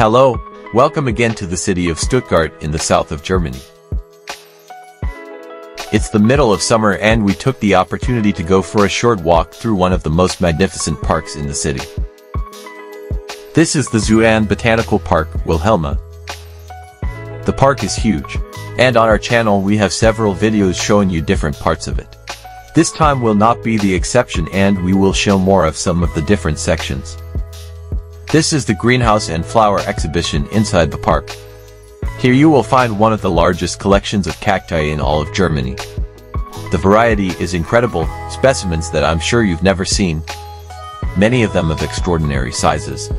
Hello, welcome again to the city of Stuttgart in the south of Germany. It's the middle of summer and we took the opportunity to go for a short walk through one of the most magnificent parks in the city. This is the Zoo and Botanical Park, Wilhelma. The park is huge, and on our channel we have several videos showing you different parts of it. This time will not be the exception and we will show more of some of the different sections. This is the greenhouse and flower exhibition inside the park. Here you will find one of the largest collections of cacti in all of Germany. The variety is incredible, specimens that I'm sure you've never seen. Many of them of extraordinary sizes.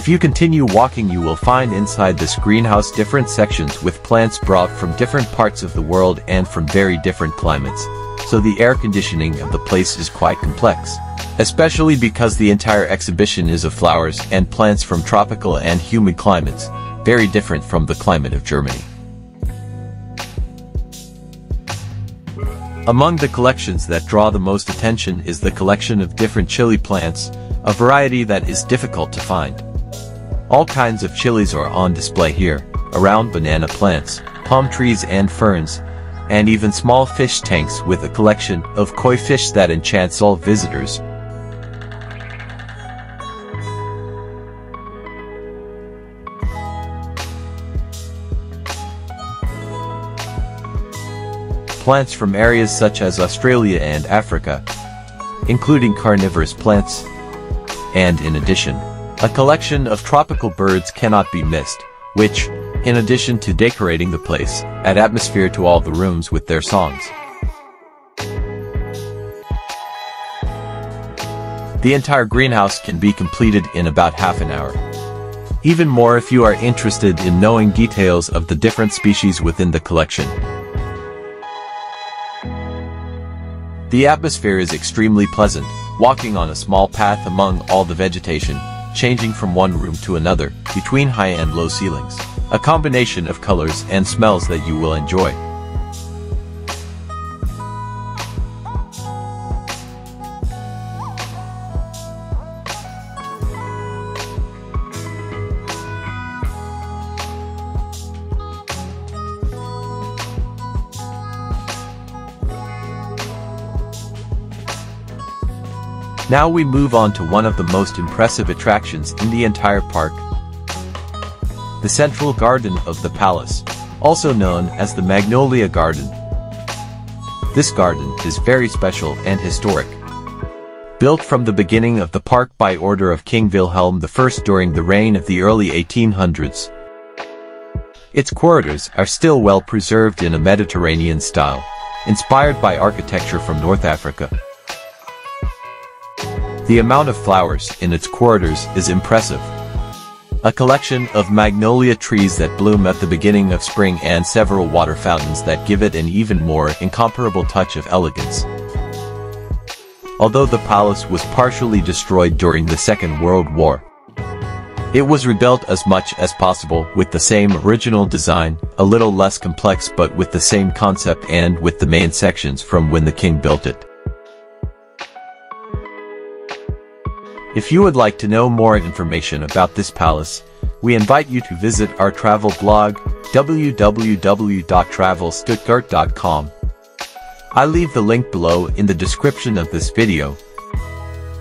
If you continue walking you will find inside this greenhouse different sections with plants brought from different parts of the world and from very different climates, so the air conditioning of the place is quite complex. Especially because the entire exhibition is of flowers and plants from tropical and humid climates, very different from the climate of Germany. Among the collections that draw the most attention is the collection of different chili plants, a variety that is difficult to find. All kinds of chilies are on display here, around banana plants, palm trees and ferns, and even small fish tanks with a collection of koi fish that enchants all visitors. Plants from areas such as Australia and Africa, including carnivorous plants, and in addition, a collection of tropical birds cannot be missed, which, in addition to decorating the place, add atmosphere to all the rooms with their songs. The entire greenhouse can be completed in about half an hour. Even more if you are interested in knowing details of the different species within the collection. The atmosphere is extremely pleasant, walking on a small path among all the vegetation, changing from one room to another, between high and low ceilings. A combination of colors and smells that you will enjoy. Now we move on to one of the most impressive attractions in the entire park. The central garden of the palace, also known as the Magnolia Garden. This garden is very special and historic. Built from the beginning of the park by order of King Wilhelm I during the reign of the early 1800s. Its corridors are still well preserved in a Mediterranean style, inspired by architecture from North Africa. The amount of flowers in its corridors is impressive. A collection of magnolia trees that bloom at the beginning of spring and several water fountains that give it an even more incomparable touch of elegance. Although the palace was partially destroyed during the Second World War, it was rebuilt as much as possible with the same original design, a little less complex but with the same concept and with the main sections from when the king built it. If you would like to know more information about this palace, we invite you to visit our travel blog, www.travelstuttgart.com. I leave the link below in the description of this video.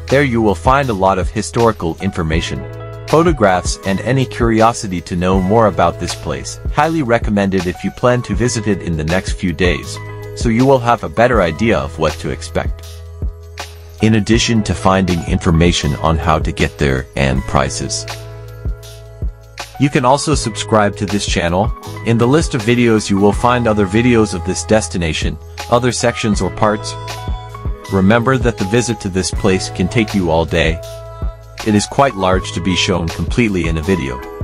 There you will find a lot of historical information, photographs and any curiosity to know more about this place. Highly recommended if you plan to visit it in the next few days, so you will have a better idea of what to expect in addition to finding information on how to get there and prices. You can also subscribe to this channel. In the list of videos you will find other videos of this destination, other sections or parts. Remember that the visit to this place can take you all day. It is quite large to be shown completely in a video.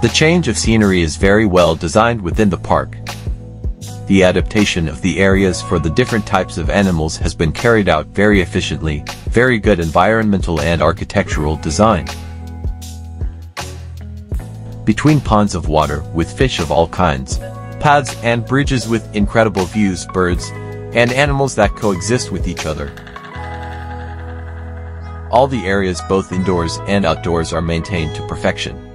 The change of scenery is very well designed within the park. the adaptation of the areas for the different types of animals has been carried out very efficiently, very good environmental and architectural design. Between ponds of water with fish of all kinds, paths and bridges with incredible views, birds, and animals that coexist with each other. All the areas both indoors and outdoors are maintained to perfection.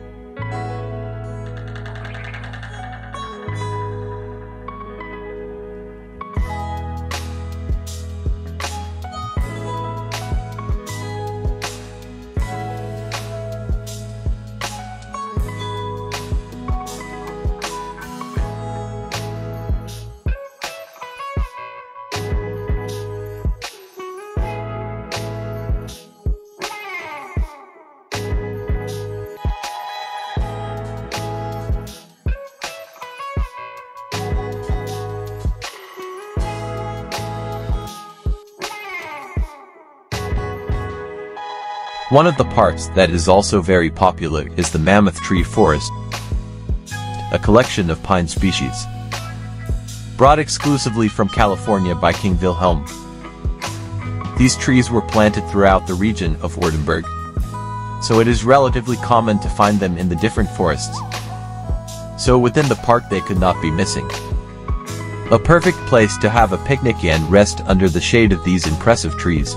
One of the parks that is also very popular is the Mammoth Tree Forest, a collection of pine species. Brought exclusively from California by King Wilhelm. These trees were planted throughout the region of Württemberg, so it is relatively common to find them in the different forests. So within the park they could not be missing. A perfect place to have a picnic and rest under the shade of these impressive trees.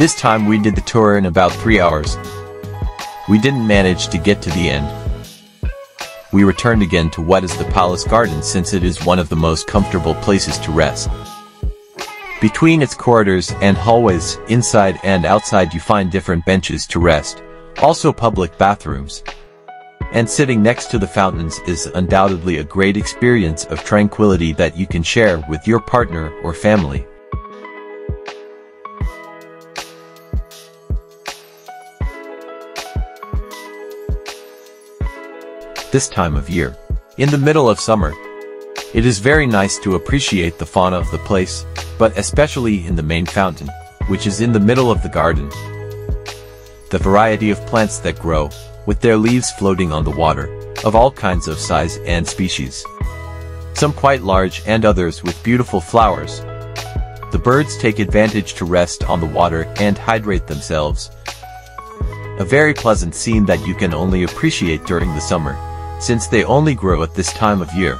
This time we did the tour in about 3 hours. We didn't manage to get to the end. We returned again to what is the palace garden since it is one of the most comfortable places to rest. Between its corridors and hallways, inside and outside you find different benches to rest, also public bathrooms. And sitting next to the fountains is undoubtedly a great experience of tranquility that you can share with your partner or family. This time of year. In the middle of summer, it is very nice to appreciate the fauna of the place, but especially in the main fountain, which is in the middle of the garden. The variety of plants that grow, with their leaves floating on the water, of all kinds of size and species. Some quite large and others with beautiful flowers. The birds take advantage to rest on the water and hydrate themselves. A very pleasant scene that you can only appreciate during the summer since they only grow at this time of year.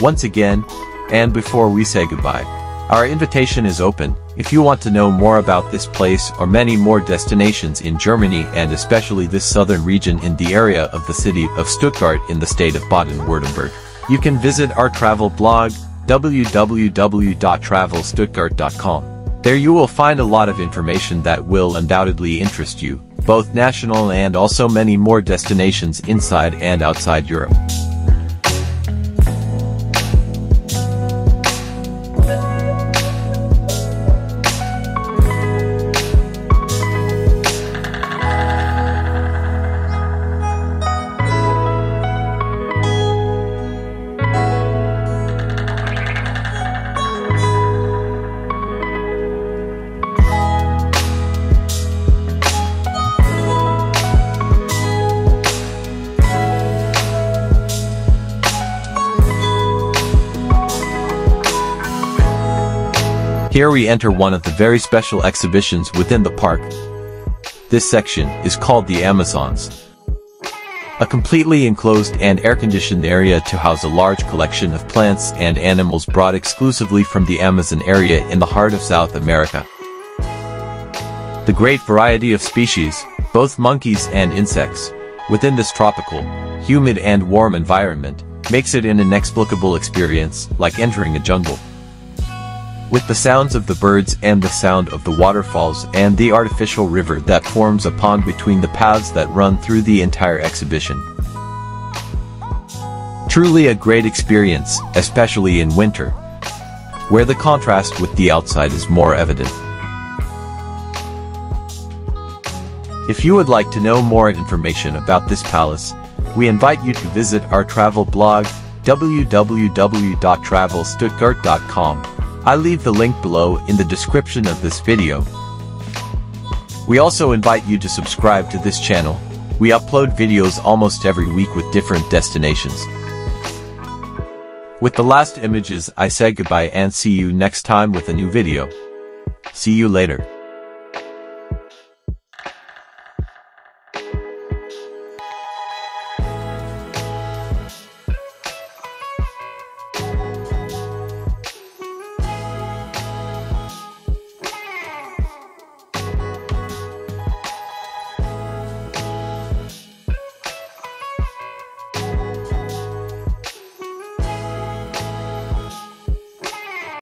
Once again, and before we say goodbye, our invitation is open. If you want to know more about this place or many more destinations in Germany and especially this southern region in the area of the city of Stuttgart in the state of Baden-Württemberg, you can visit our travel blog www.travelstuttgart.com. There you will find a lot of information that will undoubtedly interest you, both national and also many more destinations inside and outside Europe. Here we enter one of the very special exhibitions within the park. This section is called the Amazons. A completely enclosed and air-conditioned area to house a large collection of plants and animals brought exclusively from the Amazon area in the heart of South America. The great variety of species, both monkeys and insects, within this tropical, humid and warm environment, makes it an inexplicable experience, like entering a jungle. With the sounds of the birds and the sound of the waterfalls and the artificial river that forms a pond between the paths that run through the entire exhibition. Truly a great experience, especially in winter, where the contrast with the outside is more evident. If you would like to know more information about this palace, we invite you to visit our travel blog, www.travelstuttgart.com. I leave the link below in the description of this video. We also invite you to subscribe to this channel. We upload videos almost every week with different destinations. With the last images I say goodbye and see you next time with a new video. See you later.